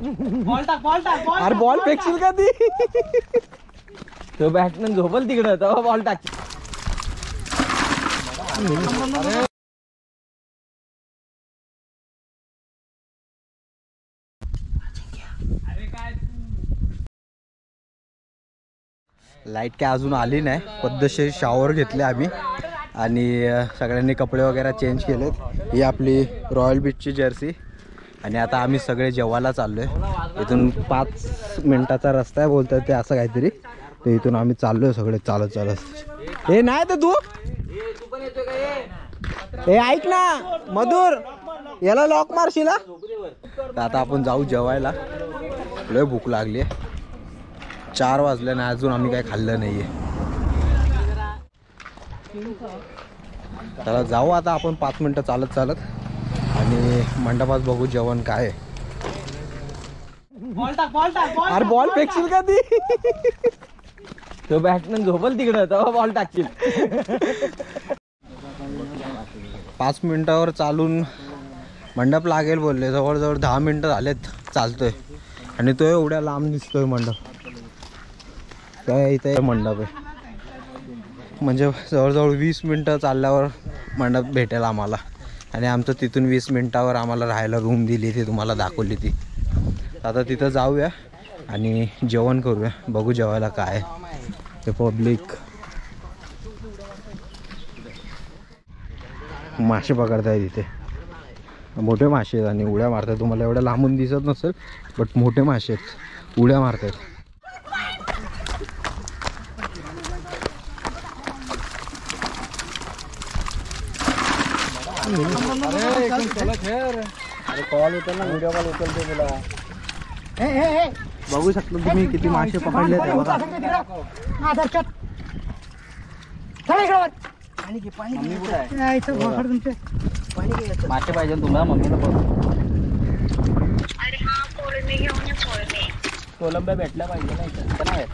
अरे बॉल फेकशील का ती? तो बॅटमॅन झोपल तिकडं तेव्हा बॉल टाक. लाइट काय अजून आली नाही. पद्धतशीर शॉवर घेतले आम्ही. आणि सगळ्यांनी कपडे वगैरे चेंज केलेत. ही आपली रॉयल बीचची जर्सी आणि आता आम्ही सगळे जेवायला चाललोय. इथून पाच मिनिटाचा रस्ता आहे बोलतात ते असं काहीतरी. तर इथून आम्ही चाललोय सगळे चालत चालत. हे नाही तर तू. हे ऐक ना मधुर. याला लॉक मारशील तर आता आपण जाऊ जेवायला. लय भूक लागली आहे चार वाजले ना अजून आम्ही काही खाल्लं नाहीये. त्याला जाऊ आता आपण पाच मिनटं चालत चालत. आणि मंडपात बघू जेवण काय. अरे बॉल फेकशील का ती? तो बॅटमॅन झोपल तिकडं तेव्हा बॉल टाकशील. पाच मिनिटावर चालून मंडप लागेल बोलले जवळजवळ दहा मिनिटं झालेत चालतोय. आणि तो एवढ्या लांब दिसतोय मंडप. काय इथे मंडप आहे. म्हणजे जवळजवळ वीस मिनटं चालल्यावर मंडप भेटेल आम्हाला. आणि आमचं तिथून वीस मिनटावर आम्हाला राहायला रूम दिली ती तुम्हाला दाखवली ती. आता तिथं जाऊया आणि जेवण करूया. बघू जेवायला काय ते पब्लिक मासे पकडताय तिथे. मोठे मासे आहेत आणि उड्या मारतात तुम्हाला एवढ्या लांबून दिसत नसेल बट मोठे मासे आहेत. उड्या मारतात अरे कॉल उचल ना व्हिडिओ कॉल उचलते तुला बघू शकता तुम्ही किती मासे पकडले मासे पाहिजे तुला मम्मीला बघ कोलंब्या भेटल्या पाहिजे नाही.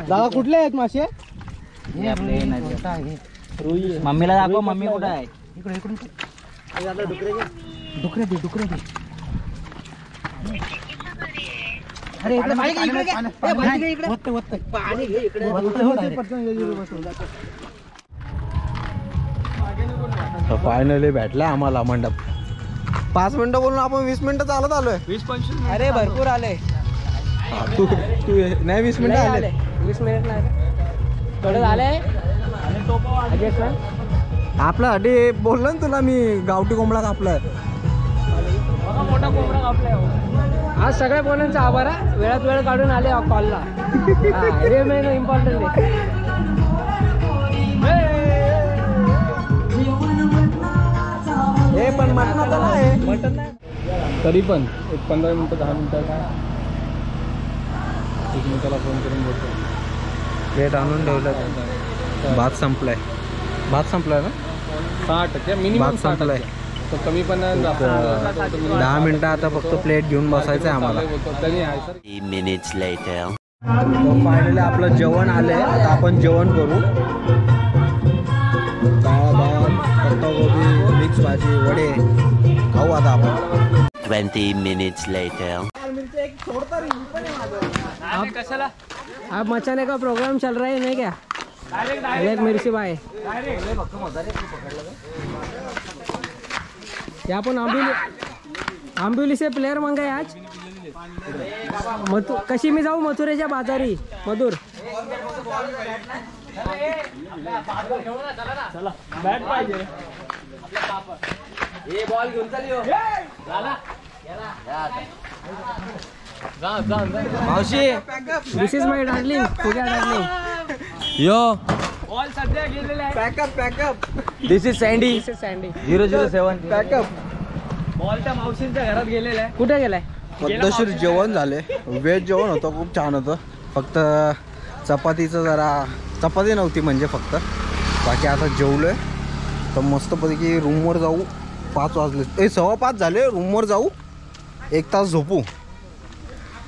दादा कुठले आहेत मासे हे मम्मीला दाखव मम्मी कुठं आहे डुकरे दे डुकरे दे. अरे इकडे पाणी इकडे पाणी घे इकडे. इकडे. फायनली भेटला आम्हाला मंडप. पाच मिनिटं बोलून आपण वीस मिनिटं चालत आलोय. अरे भरपूर आले. तू तू नाही वीस मिनिटं आले. वीस मिनिट नाही. थोडं झालंय आपला अडे बोललो ना तुला मी गावठी कोंबडा कापलाय. मोठा कोंबडा कापलाय आज सगळ्या पोरांचा आभार हा. वेळात वेळ काढून आले कॉलला हे मेन इम्पॉर्टंट आहे. हे. पण मटणाचं नाही. तरी पण एक पंधरा मिनटं दहा मिनटं काय एकमेकाला फोन करून बोलतो. प्लेट आणून ठेवलं. भात संपलाय. भात संपलाय ना? सहा टक्के मिनिमम भात सहा संपलाय. टक्के तो कमी पण जास्त. दहा मिनिटं आता फक्त प्लेट घेऊन बसायचं आहे आम्हाला. बोलतो. तरी आहे sir. Three minutes later. Finally आपलं जेवण आलंय. आता आपण जेवण करू. डाळ भात पत्ताकोबी मिक्स भाजी वडे खाऊ आता आपण. Twenty minutes later. अब मचाने का प्रोग्राम चल रहा है नहीं क्या? एक मिर्ची बाय. ये आपण आंबिवली आंबिवली से प्लेयर मंगाय आज. मथु कशी मी जाऊ मथुरेच्या बाजारी? मधुर. मावशी दिस इज माय डार्लिंग तुझ्या डार्लिंग यो. बॉल सध्या गेलेले आहे pack up pack up this is Sandy Sandy zero zero seven pack up ball त्या मावशींच्या घरात गेलेला आहे कुठे गेलाय? पद्धतशीर जेवण झाले. व्हेज जेवण होतं खूप छान होतं. फक्त चपातीचं जरा चपाती नव्हती म्हणजे फक्त. बाकी आता जेवलोय. तर मस्तपैकी रूमवर जाऊ. पाच वाजले. ए सव्वा पाच झाले. रूमवर जाऊ. एक तास झोपू.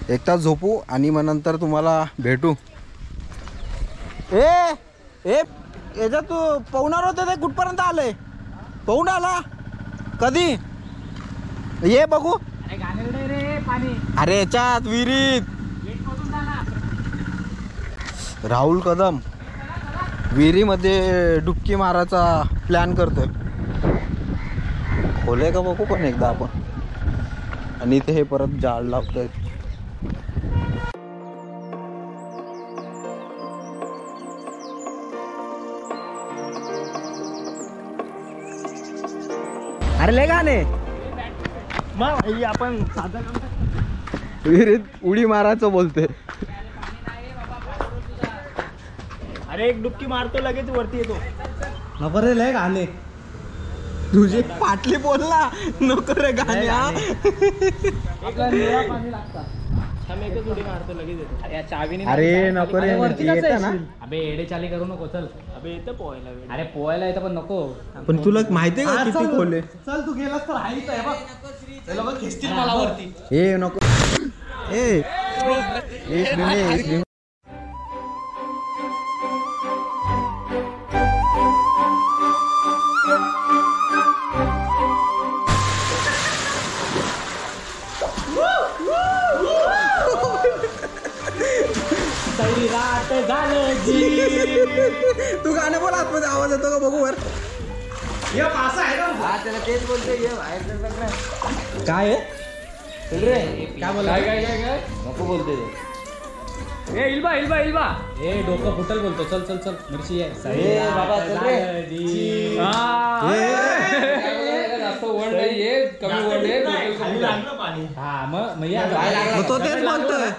एक तास झोपू आणि मग नंतर तुम्हाला भेटू. ए ए याच्यात तू पवणार होते ते कुठपर्यंत आले? पाहून आला? कधी? ये बघू. अरे याच्यात विहिरीत राहुल कदम. विहिरीमध्ये डुबकी मारायचा प्लॅन करतोय. खोले का बघू पण एकदा आपण. आणि इथे हे परत जाळ लावतोय. अरे ले गाणे. आपण विहिरीत उडी मारायचं बोलते अरे एक डुबकी मारतो लगेच वरती येतो. नको रे लय गाणे तुझी पाटली बोलला. नको रे गाणे हा. अरे या चावीने अरे नको रे वरती ना? अबे एडे चाली करू नको चल. अबे येतं पोहायला अरे पोहायला येतं पण नको. पण तुला माहितीये का किती खोले? चल तू गेलास तर हाय इथं, हे बघ खेचतील मला वरती. ए नको. ए. काय आहे? काय बोला काय काय काय काय? नको बोलते ए इल्बा इल्बा इल्बा. ए डोकं फुटल बोलतो. चल चल चल. मिरची आहे ए, बाबा, चल रे. हा. जास्त आहे आहे. हा मग मग तो तेच बोलतोय.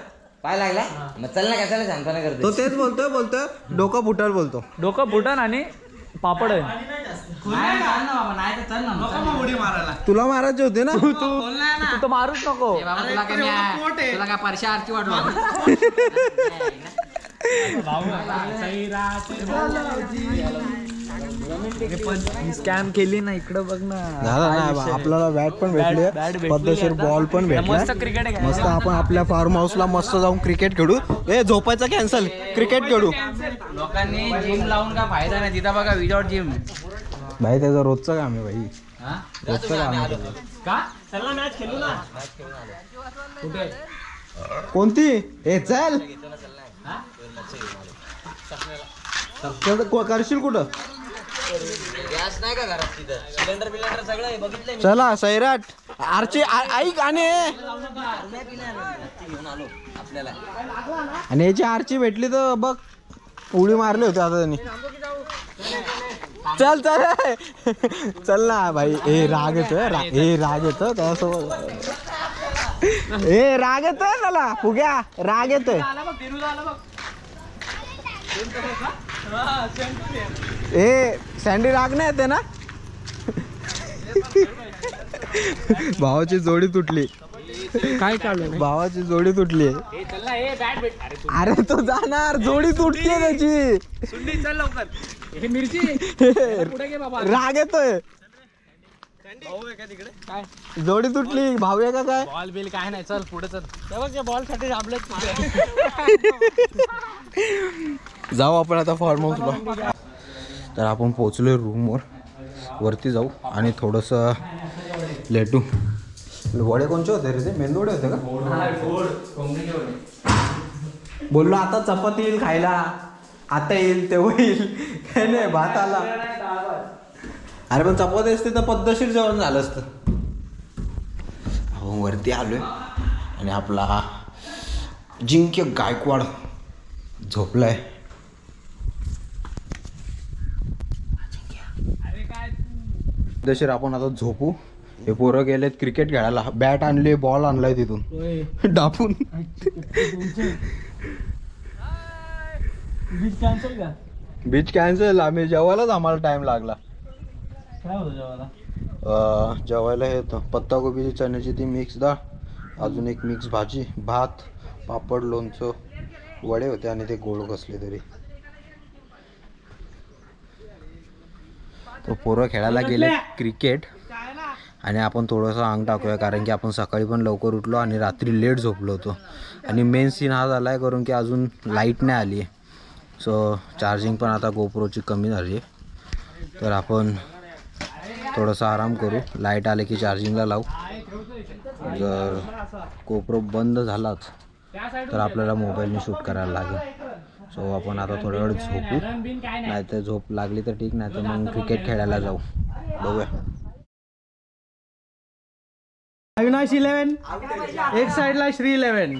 पाय लागला? मग चल ना कशाला सांगताना करते तो तेच बोलतोय बोलतोय. डोकं फुटल बोलतो. डोकं फुटन आणि पापड आहे. नाही चाल ना बाबा नाही तर चल ना मग, चल ना. तुला मारायचे होते ना? बोल ना ना. तू तर मारूच नको. ए बाबा तुला काय न्याय? तुला काय परशा आरची वाटवा स्कॅम केली ना इकडं बघ ना. झालं ना आपल्याला बॅट पण Bat भेटले भेटली पद्धतशीर आता. बॉल पण मस्त भेटला क्रिकेट आहे मस्त आपण आपल्या फार्म हाऊसला मस्त जाऊन क्रिकेट खेळू. ए झोपायचं कॅन्सल क्रिकेट खेळू. लोकांनी जिम लावून काय फायदा नाही. तिथं बघा विदाउट जिम भाई त्याचं रोजचं काम आहे भाई. रोजचं काम आहे त्याचं. का? चला मॅच खेळू ना. कोणती? ए चल. को- करशील कुठं? गॅस नाही का घरात तिथं? सिलेंडर बिलेंडर सगळं आहे, बघितलंय मी. चला सैराट. आरची आ- ऐक आणि घेऊन आलो आपल्याला आणि याची आरची भेटली तर बघ. उडी मारली होती आता त्यांनी. चल चल चल ना भाई. ए राग येतोय रा- ए राग येतो त्यासोबत. ए राग येतोय मला. फुग्या राग येतोय. ए सँडी राग नाही येते ना? भावाची जोडी तुटली. काय चालू भावाची जोडी तुटली. चल अरे तो जाणार. जोडी तुटली त्याची. सुंडी चल लवकर. हे मिरची. पुढे घे बाबा. राग येतोय. काय? जोडी तुटली. भाऊ आहे का काय? बॉल बिल काय नाही. चल पुढे चल. बघ बॉलसाठी आपलं जाऊ आपण आता फॉर्म हाऊसला तर आपण पोचलोय रूमवर वरती जाऊ आणि थोडंसं लेटू वडे कोणचे होते रे ते? मेंदू वडे होते का? बोललो आता चपाती येईल खायला. आता येईल तेव्हा येईल काय नाही भात आला. अरे पण चपाती असते तर पद्धतशीर जेवण झालं असतं. आपण वरती आलोय. आणि आपला जिंक्य गायकवाड झोपलाय. पद्धतशीर आपण आता झोपू. हे पोरं गेलेत क्रिकेट खेळायला. बॅट आणली बॉल आणलाय तिथून. डापून. बीच कॅन्सल का? बीच कॅन्सल आम्ही जेवायलाच आम्हाला टाइम लागला. काय होतं जेवायला? अं, जेवायला हे होतं. पत्ताकोबीची चण्याची ती मिक्स डाळ अजून एक मिक्स भाजी भात पापड लोणचं वडे होते आणि ते गोड कसले तरी. तो पोरं खेळायला गेले क्रिकेट आणि आपण थोडंसं अंग टाकूया कारण की आपण सकाळी पण लवकर उठलो आणि रात्री लेट झोपलो होतो. आणि मेन सीन हा झाला आहे करून की अजून लाइट नाही आली आहे सो चार्जिंग पण आता गोप्रोची कमी झाली आहे. तर आपण थोडंसं आराम करू. लाइट आले की चार्जिंगला लावू. जर कोपरो बंद झालाच तर आपल्याला मोबाईलने शूट करायला लागेल. सो आपण आता थोड्या वेळ झोपू. नाही तर झोप लागली तर ठीक नाही तर मग क्रिकेट खेळायला जाऊ. बघूया. अविनाश इलेवन एक साइडला श्री इलेवन